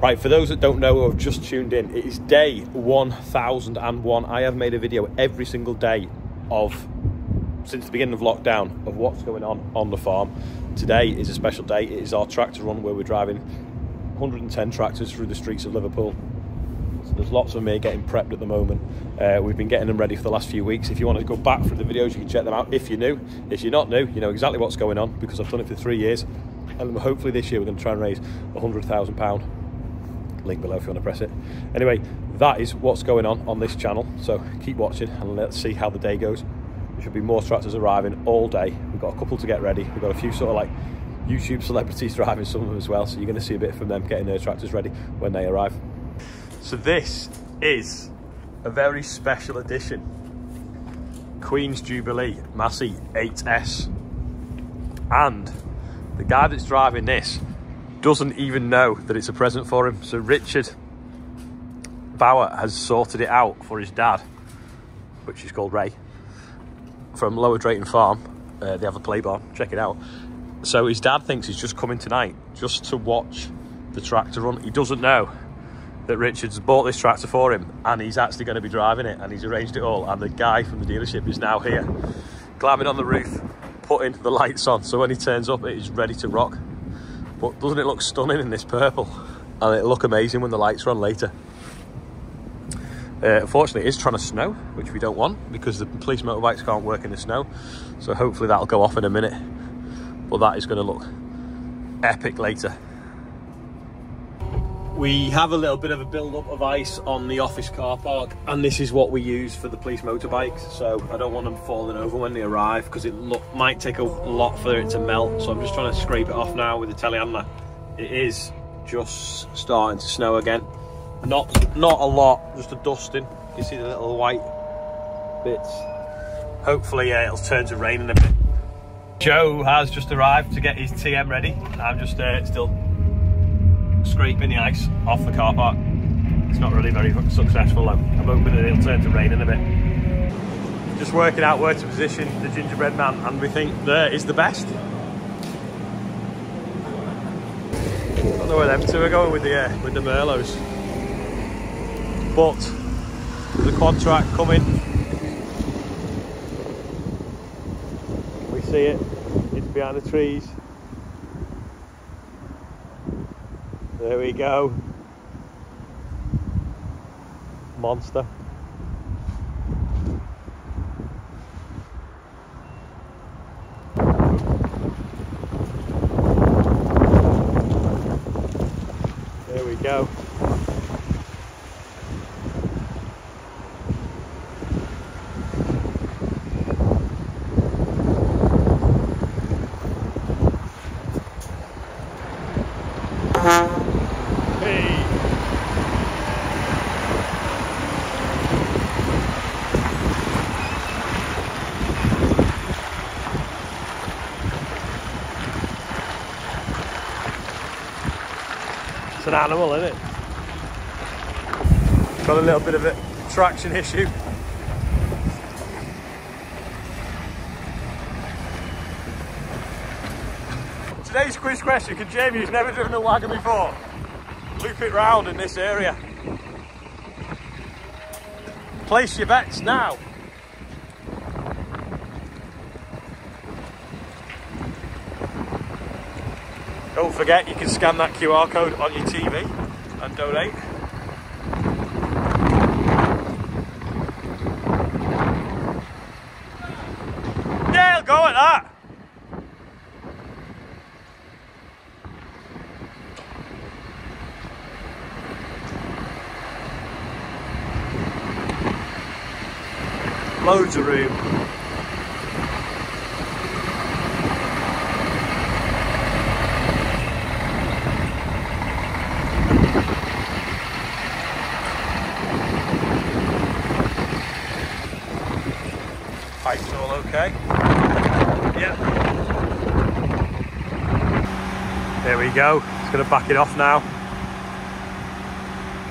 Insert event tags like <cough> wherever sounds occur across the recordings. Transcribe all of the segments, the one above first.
Right, for those that don't know or have just tuned in, it is day 1001. I have made a video every single day of, since the beginning of lockdown, of what's going on on the farm. Today is a special day. It is our tractor run where we're driving 110 tractors through the streets of Liverpool. So there's lots of me getting prepped at the moment. Uh, we've been getting them ready for the last few weeks. If you want to go back through the videos, you can check them out if you're new. If you're not new, you know exactly what's going on because I've done it for three years. And hopefully this year we're going to try and raise £100,000 link below if you want to press it. Anyway, that is what's going on on this channel. So keep watching and let's see how the day goes. There should be more tractors arriving all day. We've got a couple to get ready. We've got a few sort of like YouTube celebrities <laughs> driving some of them as well. So you're going to see a bit from them getting their tractors ready when they arrive. So this is a very special edition Queen's Jubilee Massey 8S. And the guy that's driving this doesn't even know that it's a present for him. So Richard Bauer has sorted it out for his dad, which is called Ray, from Lower Drayton Farm. Uh, they have a play bar, check it out. So his dad thinks he's just coming tonight just to watch the tractor run. He doesn't know that Richard's bought this tractor for him and he's actually going to be driving it and he's arranged it all. And the guy from the dealership is now here, climbing on the roof, putting the lights on. So when he turns up, it is ready to rock. But doesn't it look stunning in this purple? And it'll look amazing when the lights are on later. Uh, unfortunately, it is trying to snow, which we don't want because the police motorbikes can't work in the snow. So hopefully that'll go off in a minute. But that is going to look epic later. We have a little bit of a build-up of ice on the office car park, and this is what we use for the police motorbikes. So I don't want them falling over when they arrive because it look, might take a lot for it to melt. So I'm just trying to scrape it off now with the telehandler. It is just starting to snow again. Not not a lot, just a dusting. You can see the little white bits. Hopefully uh, it'll turn to rain in a bit. Joe has just arrived to get his TM ready. I'm just uh, still scraping the ice off the car park. It's not really very successful. I'm hoping that it'll turn to rain in a bit. Just working out where to position the gingerbread man and we think there is the best. I don't know where them two are going with the uh, with the Merlos. But the quad track coming. We see it, it's behind the trees. There we go. Monster. There we go. Hey. It's an animal, isn't it? Got a little bit of a traction issue. Today's quiz question, can Jamie, who's never driven a wagon before, loop it round in this area? Place your bets now. Don't forget you can scan that QR code on your TV and donate. Yeah, go at that. Loads of room. Pipes all okay? Yeah. There we go. It's going to back it off now.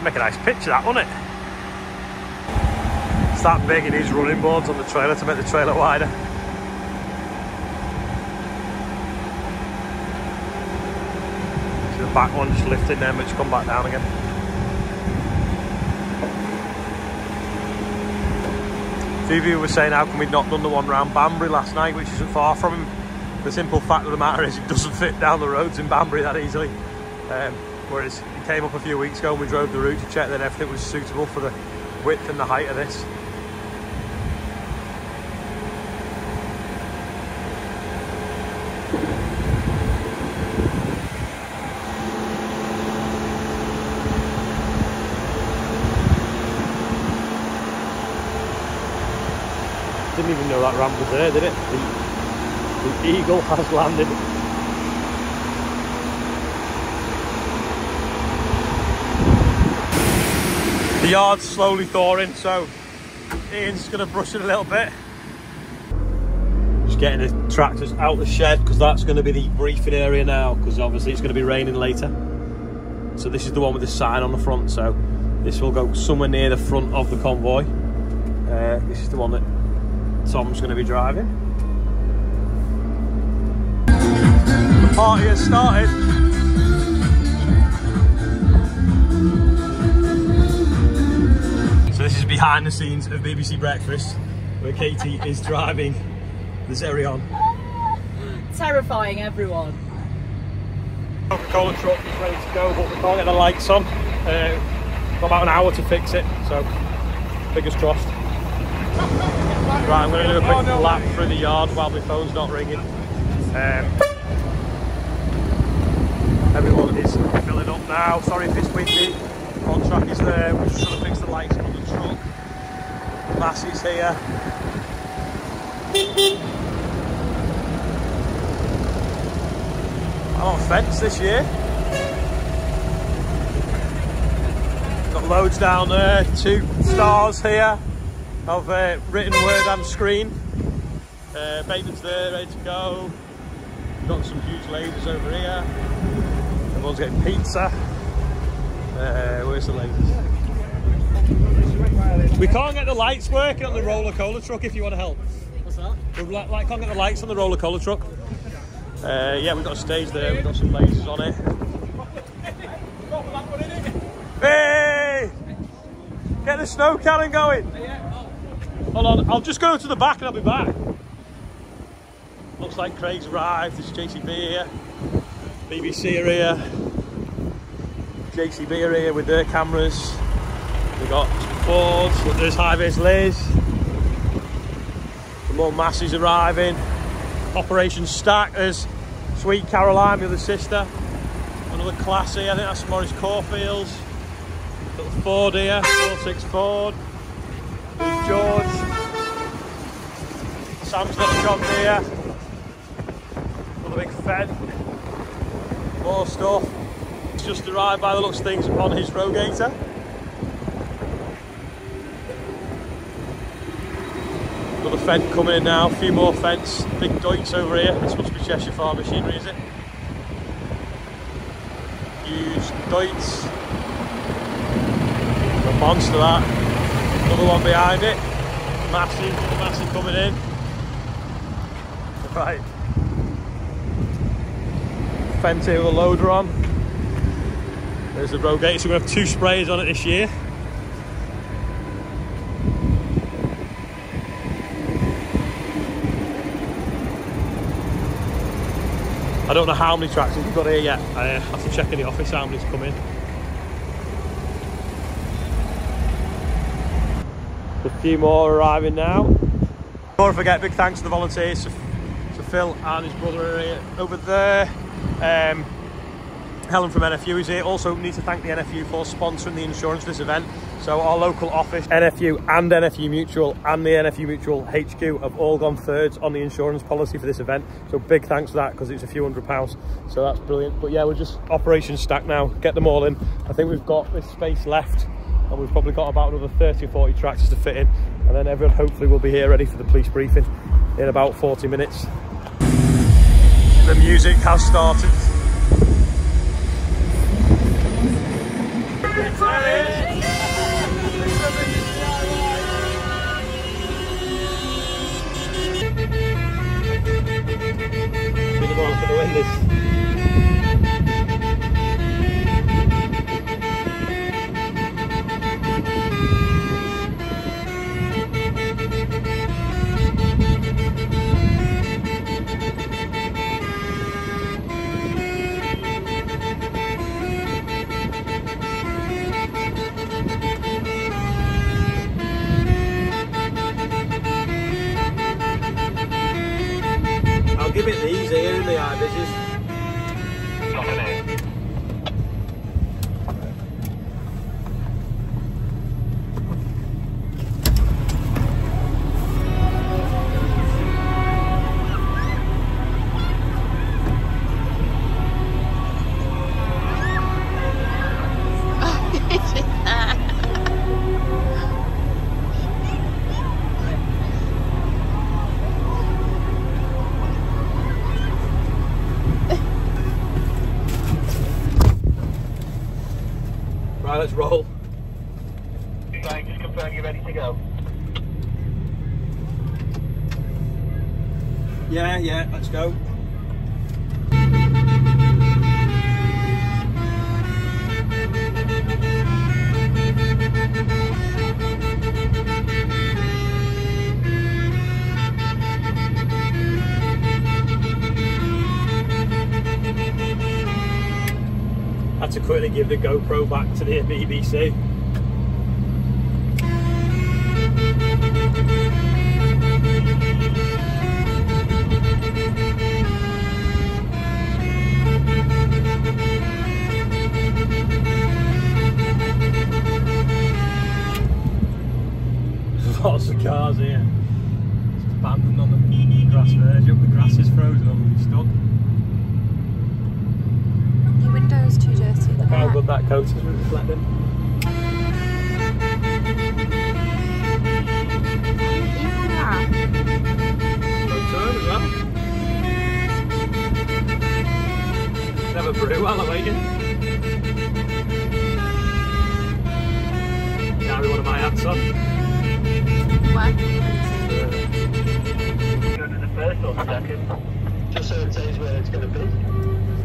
Make a nice picture that, wouldn't it? It's that big running boards on the trailer to make the trailer wider. The back one just lifting them, which come back down again. A few of you were saying how come we'd not done the one round Banbury last night, which isn't far from him. The simple fact of the matter is it doesn't fit down the roads in Banbury that easily. Um, whereas it came up a few weeks ago and we drove the route to check that everything was suitable for the width and the height of this. Didn't even know that ramp was there, did it? Eagle has landed. The yard's slowly thawing, so Ian's going to brush it a little bit. Just getting the tractors out the shed because that's going to be the briefing area now because obviously it's going to be raining later. So this is the one with the sign on the front, so this will go somewhere near the front of the convoy. Uh, this is the one that Tom's going to be driving. Party has started. So this is behind the scenes of BBC Breakfast, where Katie is driving the Xerion. Terrifying everyone. Coca-Cola truck is ready to go, but we can't get the lights on. Uh, got about an hour to fix it, so fingers crossed. Right, I'm going to do a quick lap through the yard while my phone's not ringing. Um, everyone is filling up now. Sorry if it's windy. Contract is there. We're just trying to fix the lights on the truck. Massey's here. I'm on fence this year. Got loads down there. Two stars here of uh, written word and screen. Uh, there, ready to go. Got some huge lasers over here. Everyone's getting pizza. Uh, where's the lasers? We can't get the lights working on the roller cola truck if you want to help. What's that? We like, like, can't get the lights on the roller cola truck. Uh, yeah, we've got a stage there, we've got some lasers on it. Hey! Get the snow cannon going! Hold on, I'll just go to the back and I'll be back. Looks like Craig's arrived, there's JCB here. BBC are here. JCB are here with their cameras. We've got Ford, there's High-Vis Liz. The more Massey's arriving. Operation Stack, there's Sweet Caroline, the other sister. Another classy, I think that's Morris Caulfield's. Little Ford here, 46 Ford. George. Sam's little John Deere. Another big Fendt. More stuff. Just arrived by the looks of things on his Rogator. Another Fendt coming in now, a few more Fendts. Big Deutz over here. This must be Cheshire Farm machinery, is it? Huge Deutz. A monster that. Another one behind it. Massive, massive coming in. <laughs> Right. Fenty with a loader on. There's the Rogator. So we're to have two sprays on it this year. I don't know how many tractors we've got here yet. I uh, have to check in the office how many's come in. A few more arriving now. Before I forget, big thanks to the volunteers, Phil and his brother are here, over there. Um, Helen from NFU is here. Also need to thank the NFU for sponsoring the insurance for this event. So our local office, NFU and NFU Mutual and the NFU Mutual HQ have all gone thirds on the insurance policy for this event. So big thanks for that because it's a few hundred pounds. So that's brilliant. But yeah, we're just operation stack now. Get them all in. I think we've got this space left and we've probably got about another 30 or 40 tractors to fit in. And then everyone hopefully will be here ready for the police briefing in about 40 minutes. The music has started. Be the one for the win this. Let's go. Had to quickly give the GoPro back to the BBC. Just so it says where it's going to be.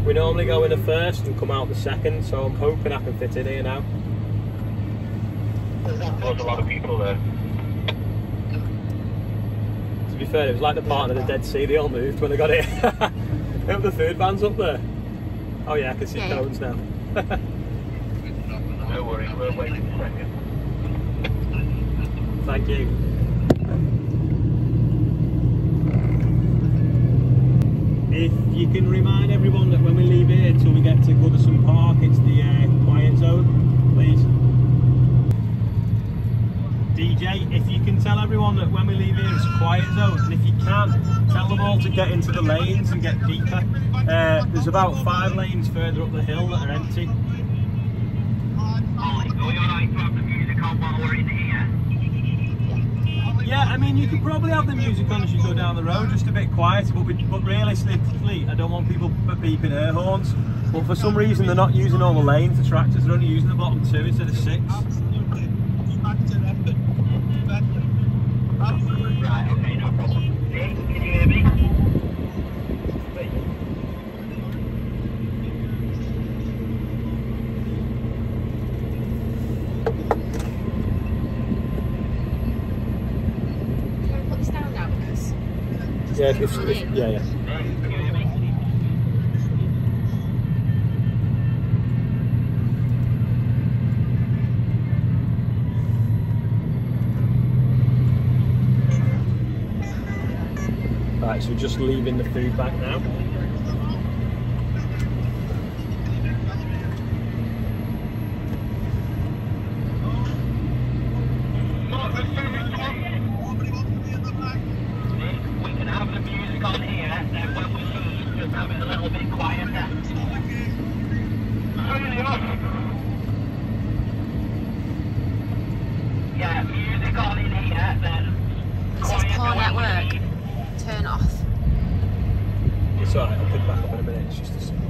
We normally go in the first and come out the second, so I'm hoping I can fit in here now. There's a lot of people there. To be fair, it was like the part of the Dead Sea, they all moved when they got here. <laughs> Look, the food van's up there. Oh yeah, I can see Yeah, yeah. cones now. No worries, we're waiting a second. <laughs> Thank you. If you can remind everyone that when we leave here until we get to Goodison Park, it's the uh, quiet zone, please. DJ, if you can tell everyone that when we leave here it's a quiet zone, and if you can, tell them all to get into the lanes and get deeper. Uh, there's about five lanes further up the hill that are empty. Are we alright to have the music on while we're in here? Yeah, I mean, you could probably have the music on as you go down the road, just a bit quieter, but, we, but realistically, I don't want people beeping air horns. But for some reason, they're not using all the lanes, the tractors, they're only using the bottom two instead of six. Right, okay, no problem. Dave, can you hear me? Can I put this down now because Yeah, if, if, if- yeah, yeah. Right, so we're just leaving the food back now. We can have the music on here, then when we leave, just have it a little bit quieter. Turn it off. Yeah, music on in here, then This is quieter Paul when at we work. leave. turn off. It's alright, I'll pick it back up in a minute. It's just a second.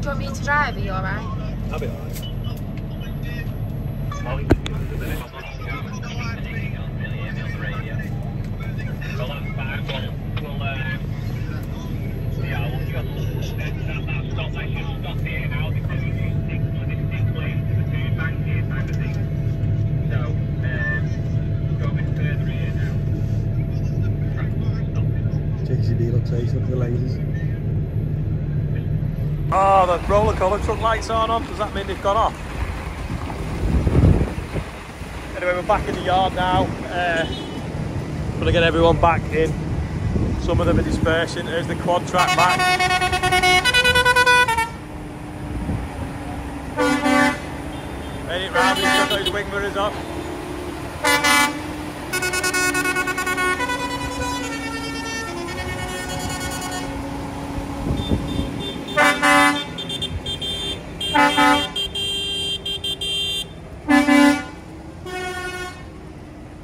Do you want me to drive? Are you alright? I'll be alright. I'll leave the music a minute. Well, that's fine. We'll, we'll, uh, yeah, we'll just uh, that, that stop. Let's just stop here now because we just stick to this big place to the food bank here type of thing. So, um, go a bit further here now. Right, stop it. JCB looks ace, look at the lasers. Oh, the roller coaster truck lights aren't on. Does that mean they've gone off? Anyway, we're back in the yard now. Uh, gonna get everyone back in. Some of them are dispersing. There's the quad track back. Made it round, he's got his wing mirrors up.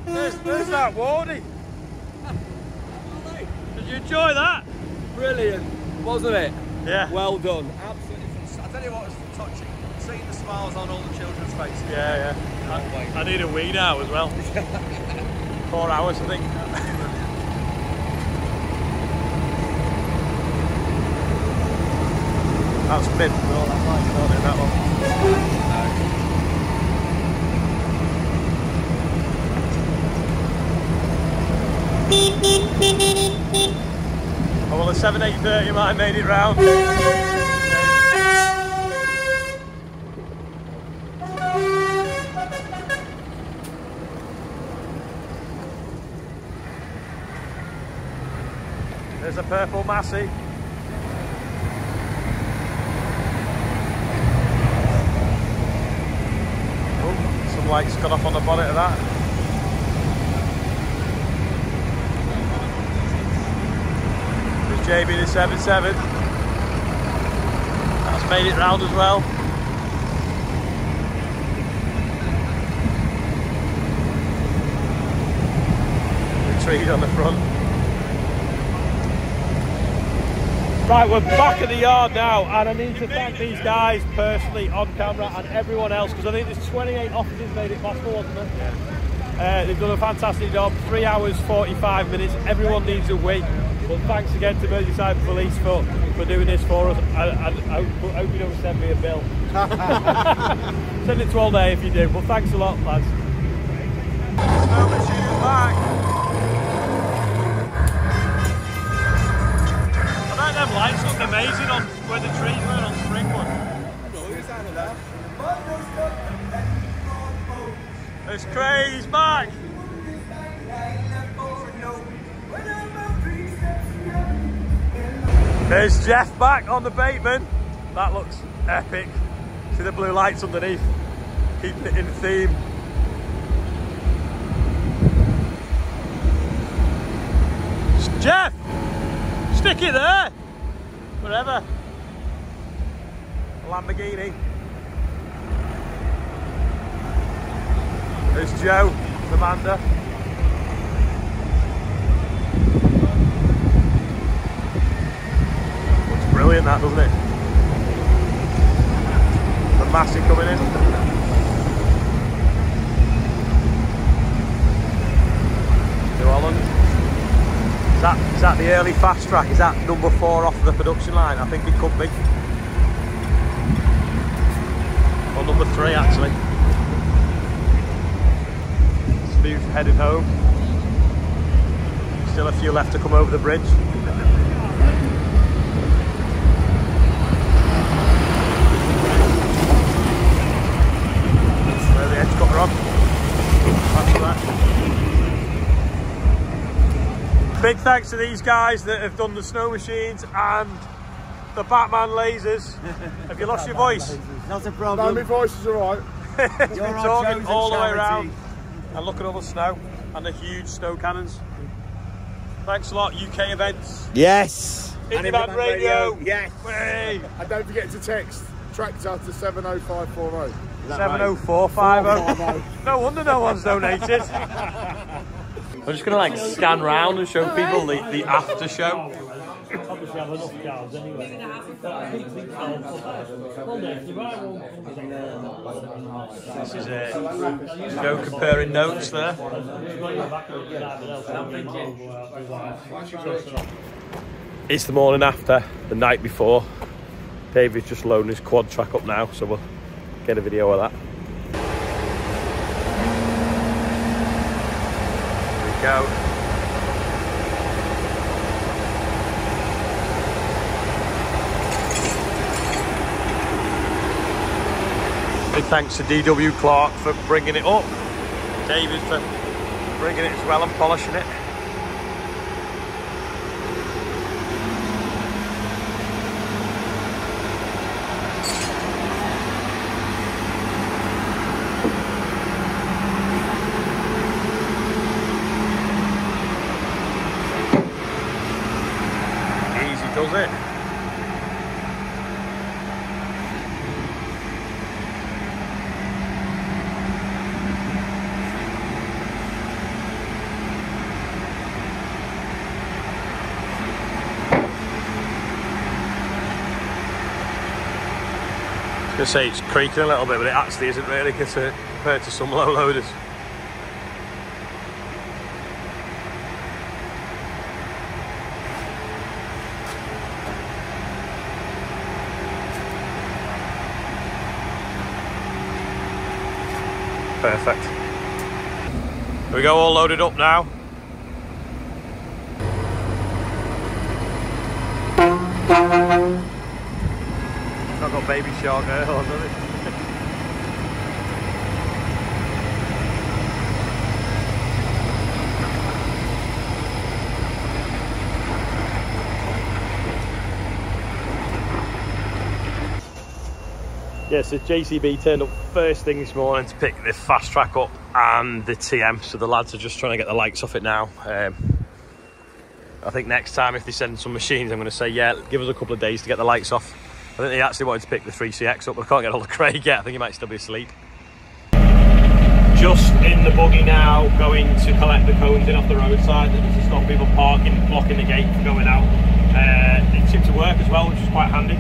There's, there's that Wardy. Did you enjoy that? Brilliant, wasn't it? Yeah. Well done. Absolutely fantastic. I tell you what, it's touching. Seeing the smiles on all the children's faces. Yeah, yeah. I, I need a wee now as well. <laughs> Four hours, I think. That's mid. Right. Don't do that one. Oh, well, the 7 830 might have made it round. There's a purple Massey. Oh, some lights got off on the bonnet of that. There's JB the 77. That's made it round as well. The trees on the front. Right, we're back at the yard now, and I need to thank these guys personally on camera and everyone else because I think there's 28 officers made it possible, wasn't there? Uh, they've done a fantastic job. Three hours, 45 minutes. Everyone needs a week. But thanks again to Merseyside Police for, for doing this for us. I, I, I hope, hope you don't send me a bill. <laughs> send it to all day if you do. But thanks a lot, lads. Snow machine is. I bet them lights look amazing on where the trees were on Springwood. There's Craig's back. There's Jeff back on the Bateman. That looks epic. See the blue lights underneath, keeping it in theme. Jeff, stick it there. Wherever. Lamborghini. There's Joe, Amanda. Brilliant that, doesn't it? The Massey coming in. New Holland. Is that, is that the early Fastrac? Is that number four off the production line? I think it could be. Or number three actually. Smooth headed home. Still a few left to come over the bridge. There the edge cutter on. Thanks for that. Big thanks to these guys that have done the snow machines and the Batman lasers. <laughs> have you lost your voice? Not a No, problem. my voice is alright. it's <laughs> You're been our talking chosen all the way around. And look at all the snow and the huge snow cannons. Thanks a lot, UK events. Yes. Indie Band Radio. Yes. Way. And don't forget to text tractor to 70540. 70450. No wonder no one's donated. <laughs> I'm just gonna like scan round and show people the, the after show. Obviously, have enough cars anyway. This is it. Joe comparing notes there. It's the morning after, the night before. David's just loading his quad track up now, so we'll get a video of that. Here we go. Big thanks to DW Clark for bringing it up. David for bringing it as well and polishing it. Gonna say it's creaking a little bit, but it actually isn't really to, uh, compared to some low loaders. Perfect. We go, all loaded up now. I've got baby shark there on it. Yeah, so JCB turned up first thing this morning to pick the Fastrac up and the TM. So the lads are just trying to get the lights off it now. Um, I think next time if they send some machines, I'm going to say, yeah, give us a couple of days to get the lights off. I think he actually wanted to pick the 3CX up, but I can't get hold of Craig yet. I think he might still be asleep. Just in the buggy now, going to collect the cones in off the roadside to stop people parking, blocking the gate for going out. Uh, it seemed to work as well, which is quite handy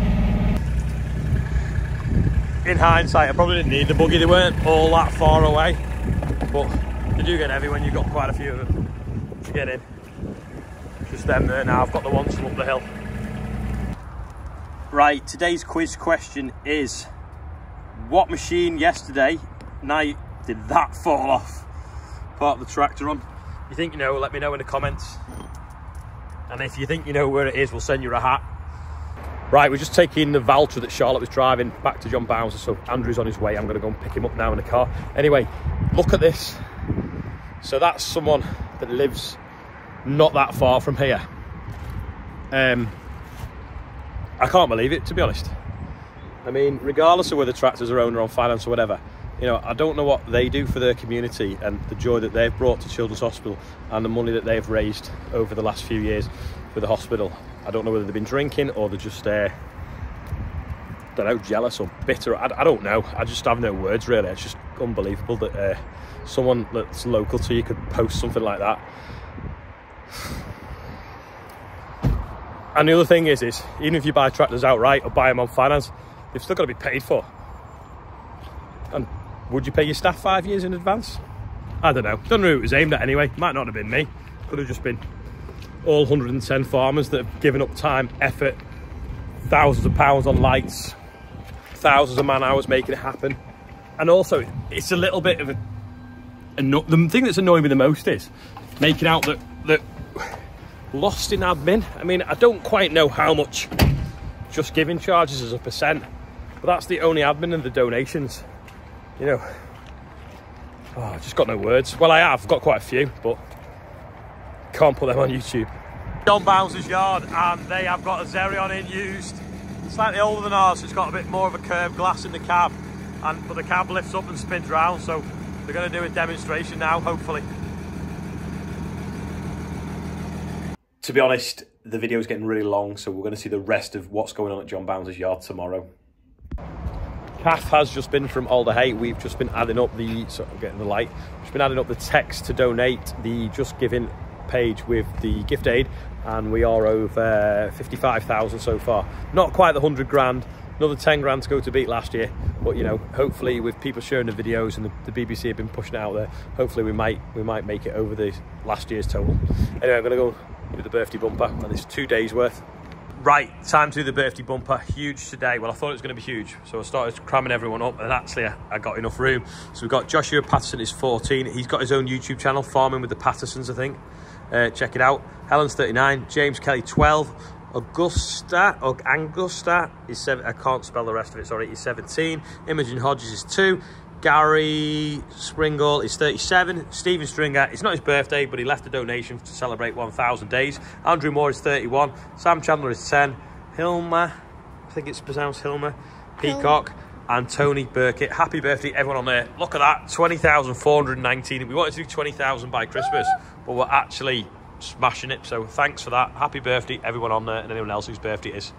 in hindsight, I probably didn't need the buggy. They weren't all that far away, but they do get heavy when you've got quite a few of them to get in. Just them there now. I've got the ones from up the hill. Right, today's quiz question is what machine yesterday night did that fall off? Part of the tractor on. You think you know, let me know in the comments. And if you think you know where it is, we'll send you a hat. Right, we're just taking the Valtra that Charlotte was driving back to John Bowser. So Andrew's on his way. I'm going to go and pick him up now in the car. Anyway, look at this. So that's someone that lives not that far from here. Um, I can't believe it, to be honest. I mean, regardless of whether tractors are owned or on finance or whatever, you know, I don't know what they do for their community and the joy that they've brought to Children's Hospital and the money that they've raised over the last few years for the hospital. I don't know whether they've been drinking or they're just, uh, don't know, jealous or bitter. I, I, don't know. I just have no words really. It's just unbelievable that uh, someone that's local to you could post something like that. And the other thing is, is even if you buy tractors outright or buy them on finance, they've still got to be paid for. And would you pay your staff five years in advance? I don't know. Don't know who it was aimed at anyway. Might not have been me. Could have just been all 110 farmers that have given up time, effort, thousands of pounds on lights, thousands of man hours making it happen. And also, it's a little bit of a, the thing that's annoying me the most is making out that that lost in admin. I mean, I don't quite know how much just giving charges as a percent, but that's the only admin and the donations. You know, ah, oh, I've just got no words. Well, I have got quite a few, but can't put them on YouTube. John Bowser's yard, and they have got a Xerion in used, slightly older than ours, so it's got a bit more of a curved glass in the cab, and but the cab lifts up and spins round, so they're going to do a demonstration now, hopefully. To be honest, the video is getting really long, so we're going to see the rest of what's going on at John Bowser's yard tomorrow. CAF has just been from Alder Hey. We've just been adding up the, so I'm getting the light, just been adding up the text to donate the Just Giving page with the gift aid and we are over 55,000 so far. Not quite the 100 grand, another 10 grand to go to beat last year, but you know, hopefully with people sharing the videos and the, the BBC have been pushing out there, hopefully we might we might make it over the last year's total. Anyway, I'm gonna go do the birthday bumper and it's two days worth. Right, time to do the birthday bumper. Huge today. Well, I thought it was going to be huge. So I started cramming everyone up and actually I, got enough room. So we've got Joshua Patterson is 14. He's got his own YouTube channel, Farming with the Pattersons, I think. Uh, check it out. Helen's 39, James Kelly 12, Augusta, or Angusta is seven. I can't spell the rest of it. Sorry, he's 17. Imogen Hodges is two. Gary Springle is 37. Stephen Stringer, it's not his birthday, but he left a donation to celebrate 1,000 days. Andrew Moore is 31. Sam Chandler is 10. Hilma, I think it's pronounced Hilma. Peacock and Tony Burkett. Happy birthday, everyone on there. Look at that, 20,419. We wanted to do 20,000 by Christmas, but we're actually smashing it. So thanks for that. Happy birthday, everyone on there, and anyone else whose birthday it is.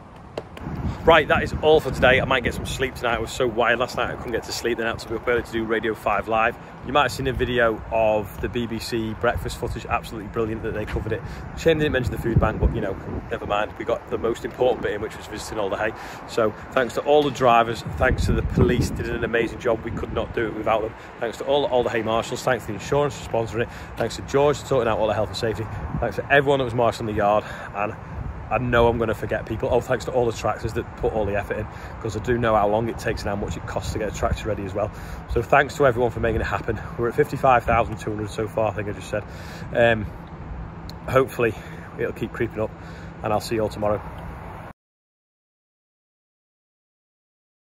Right, that is all for today. I might get some sleep tonight. I was so wired last night I couldn't get to sleep. Then I had to be up early to do Radio 5 Live. You might have seen a video of the BBC breakfast footage. Absolutely brilliant that they covered it. Shame they didn't mention the food bank, but you know, never mind. We got the most important bit in, which was visiting Alder Hey. So thanks to all the drivers. Thanks to the police. Did an amazing job. We could not do it without them. Thanks to all, all the hay marshals. Thanks to the insurance for sponsoring it. Thanks to George for sorting out all the health and safety. Thanks to everyone that was marshalling the yard. And I know I'm going to forget people. Oh, thanks to all the tractors that put all the effort in, because I do know how long it takes and how much it costs to get a tractor ready as well. So thanks to everyone for making it happen. We're at 55,200 so far, I think I just said. Um, hopefully it'll keep creeping up and I'll see you all tomorrow.